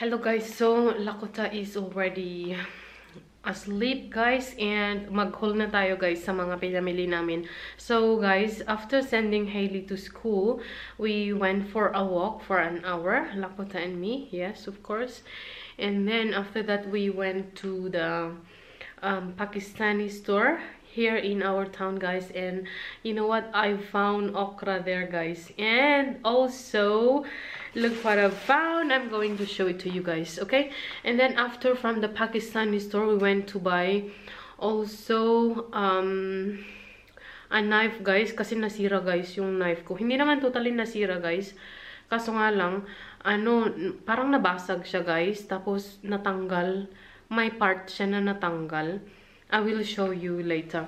Hello guys, so Lakota is already asleep guys and mag-haul na tayo guys sa mga pinamili namin. So guys, after sending Hailey to school, we went for a walk for an hour, Lakota and me, yes of course. And then after that we went to the um, Pakistani store here in our town guys and you know what? I found okra there guys. And also look what i found. I'm going to show it to you guys okay? And then after from the pakistani store we went to buy also um a knife guys. Kasi nasira guys yung knife ko. Hindi naman totally nasira guys. Kaso nga lang ano parang nabasag siya guys. Tapos natanggal. May part siya na natanggal I will show you later.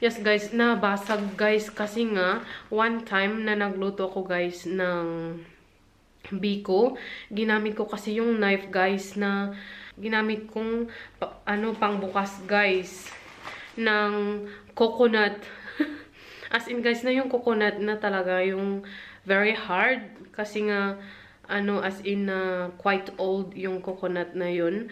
Yes guys, nabasag guys kasi nga one time na nagluto ko guys ng biko, ginamit ko kasi yung knife guys na ginamit kong ano pangbukas guys ng coconut. As in guys na yung coconut na talaga yung very hard kasi nga ano as in uh, quite old yung coconut na yun.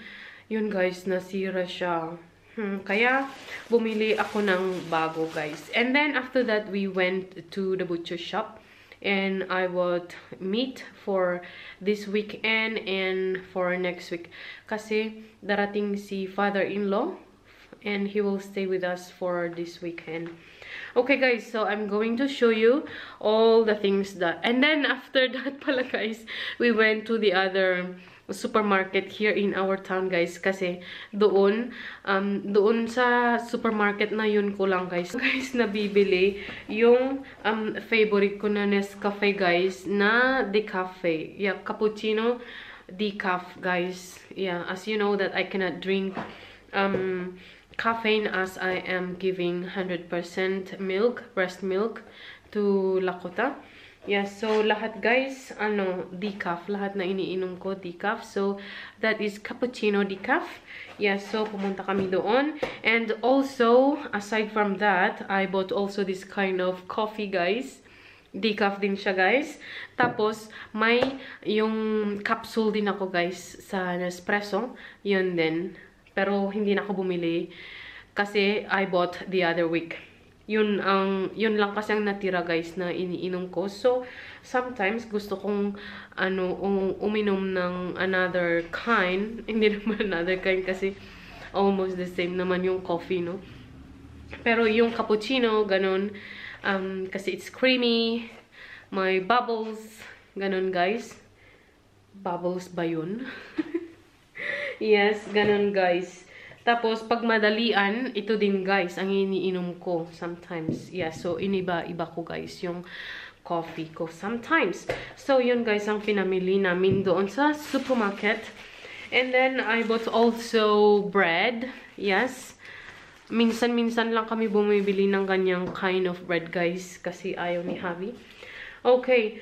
Yun guys, nasira siya. Hmm, kaya, bumili ako ng bago, guys. And then, after that, we went to the butcher shop. And I bought meat for this weekend and for next week. Kasi, darating si father-in-law. And he will stay with us for this weekend. Okay, guys. So, I'm going to show you all the things that... And then, after that pala, guys, we went to the other supermarket here in our town guys. Kasi doon um, doon sa supermarket na yun ko lang guys guys nabibili yung um, favorite ko na Nescafe guys na decafe. Yeah cappuccino decaf guys. Yeah as you know that I cannot drink um, caffeine as I am giving 100% milk breast milk to Lakota Yes, so lahat guys, ano, decaf. Lahat na iniinom ko, decaf. So, that is cappuccino decaf. Yes, so pumunta kami doon. And also, aside from that, I bought also this kind of coffee guys. Decaf din siya guys. Tapos, may yung capsule din ako guys sa Nespresso. Yun din. Pero hindi na ako bumili kasi I bought the other week yun ang yun lang kasi ang natira guys na iniinom ko. So sometimes gusto kong ano um, uminom ng another kind, hindi naman another kind kasi almost the same naman yung coffee, no. Pero yung cappuccino ganun um, kasi it's creamy, may bubbles, ganun guys. Bubbles ba yun? yes, ganun guys. Tapos, pag madalian, ito din guys, ang iniinom ko sometimes. Yeah, so iniba-iba ko guys yung coffee ko sometimes. So, yun guys ang pinamili namin doon sa supermarket. And then, I bought also bread. Yes. Minsan-minsan lang kami bumibili ng ganyang kind of bread guys kasi ayaw ni Javi. Okay.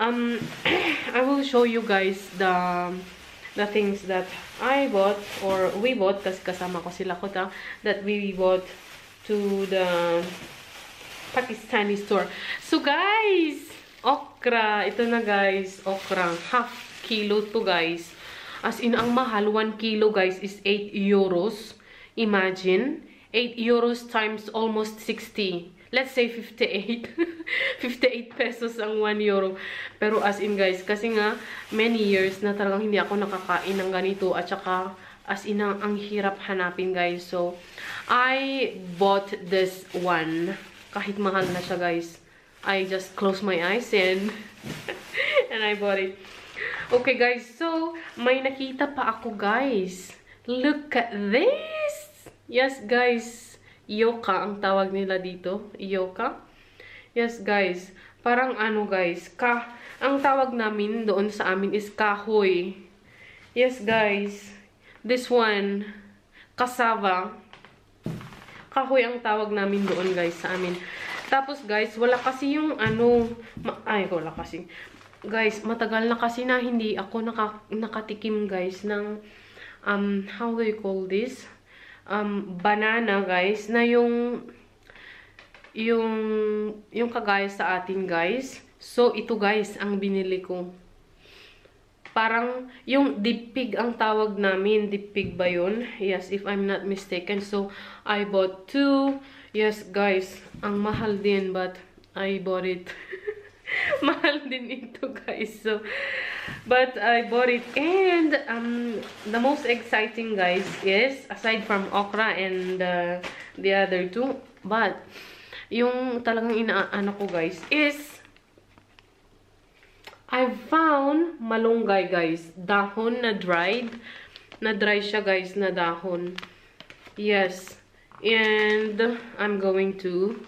Um, I will show you guys the the things that I bought or we bought kasi kasama ko sila ko ta that we bought to the Pakistani store. So guys, okra. Ito na guys, okra. Half kilo to guys. As in, ang mahal, 1 kilo guys is 8 euros. Imagine, 8 euros times almost 60 let's say 58 58 pesos ang 1 euro. Pero as in guys kasi nga many years na talagang hindi ako nakakain ng ganito at saka as in ang, ang hirap hanapin guys. So I bought this one. Kahit mahal na siya guys. I just close my eyes and and I bought it. Okay guys. So may nakita pa ako guys. Look at this. Yes guys Yoka ang tawag nila dito. Yoka. Yes, guys. Parang ano, guys. Ka ang tawag namin doon sa amin is kahoy. Yes, guys. This one, kasava. Kahoy ang tawag namin doon, guys, sa amin. Tapos, guys, wala kasi yung ano, ay, wala kasi. Guys, matagal na kasi na hindi ako naka, nakatikim, guys, ng, um, how do you call this? Um, banana, guys, na yung yung yung kagaya sa atin, guys. So, ito, guys, ang binili ko. parang yung dipig ang tawag namin. Dipig ba yun? Yes, if I'm not mistaken. So, I bought two. Yes, guys, ang mahal din but I bought it. mahal din ito, guys. So, but I bought it. And um, the most exciting, guys, is aside from okra and uh, the other two, but yung talagang inaano ko, guys, is I found malunggay, guys. Dahon na dried. Na-dry siya, guys, na dahon. Yes. And I'm going to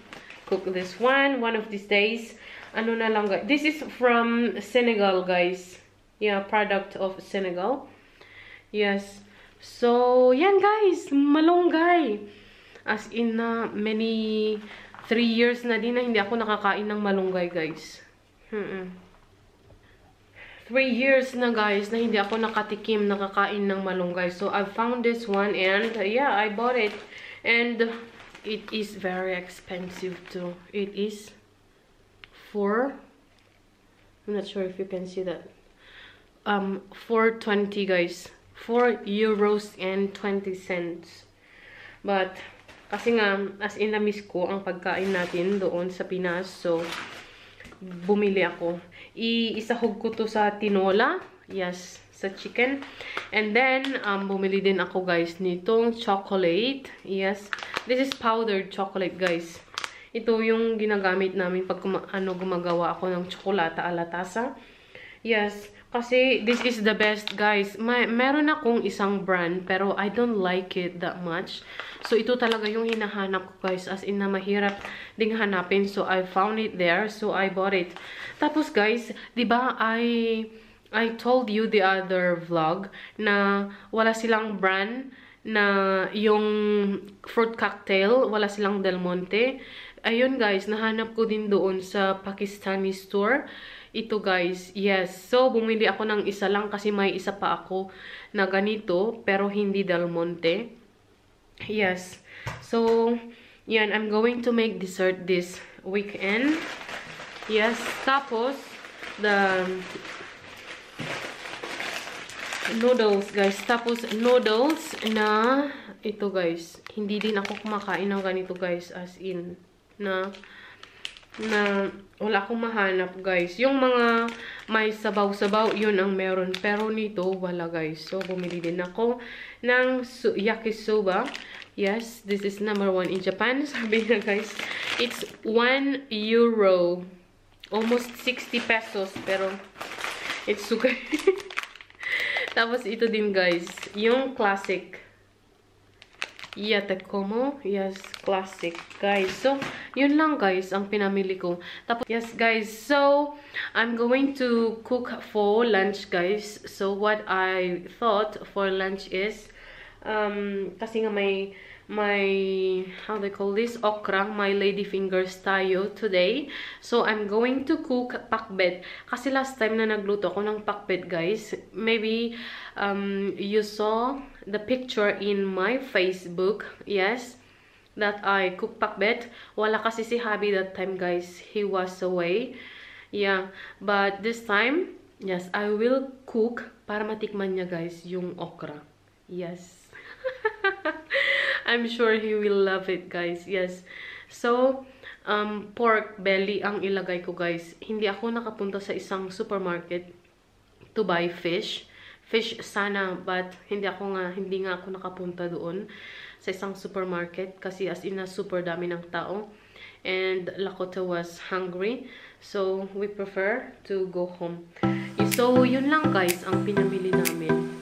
cook this one one of these days. Ano na lang, guys. This is from Senegal, guys. Yeah, product of Senegal. Yes. So, yan, guys. Malunggay. As in, uh, many, three years na din na hindi ako nakakain ng malunggay, guys. Hmm, -mm three years na guys na hindi ako nakatikim, nakakain ng malunggay. So, I found this one and uh, yeah, I bought it. And it is very expensive too. It is for, I'm not sure if you can see that. Um, 420 guys. 4 euros and 20 cents. But, kasi nga, as in na-miss ko ang pagkain natin doon sa Pinas. So, bumili ako. Iisahog ko to sa tinola. Yes, sa chicken. And then, um, bumili din ako guys nitong chocolate. Yes, this is powdered chocolate guys. Ito yung ginagamit namin pag ano, gumagawa ako ng tsokolata alatasa. Yes, kasi this is the best guys. May, meron akong isang brand pero I don't like it that much. So, ito talaga yung hinahanap ko, guys. As in na mahirap ding hanapin. So, I found it there. So, I bought it. Tapos, guys, di ba I, I told you the other vlog na wala silang brand na yung fruit cocktail, wala silang Del Monte. Ayun, guys, nahanap ko din doon sa Pakistani store. Ito, guys, yes. So, bumili ako ng isa lang kasi may isa pa ako na ganito, pero hindi Del Monte. Yes. So, yan. I'm going to make dessert this weekend. Yes. Tapos, the noodles, guys. Tapos, noodles na, ito, guys. Hindi din ako kumakain ng ganito, guys. As in, na na wala akong mahanap, guys. Yung mga may sabaw-sabaw, yun ang meron. Pero nito, wala, guys. So, bumili din ako ng yakisoba. Yes, this is number one in Japan. Sabi na, guys, it's 1 euro. Almost 60 pesos. Pero, it's sugar. Tapos, ito din, guys. Yung classic Yatekomo. Yes, classic, guys. So, yun lang, guys, ang pinamili ko. Tapos, yes, guys. So, I'm going to cook for lunch, guys. So, what I thought for lunch is, um, kasi nga may my, how they call this, okra, my lady fingers tayo today. So, I'm going to cook pakbet. Kasi last time na nagluto ako ng pakbet, guys, maybe um, you saw the picture in my Facebook, yes, that I cook pakbet. Wala kasi si Habi that time, guys. He was away. Yeah, but this time, yes, I will cook para matikman niya, guys, yung okra. Yes. I'm sure he will love it, guys. Yes. So, um, pork belly ang ilagay ko, guys. Hindi ako nakapunta sa isang supermarket to buy fish. Fish sana, but hindi ako nga, hindi nga ako nakapunta doon sa isang supermarket kasi as in na super dami ng tao. And Lakota was hungry. So, we prefer to go home. So, yun lang guys ang pinamili namin.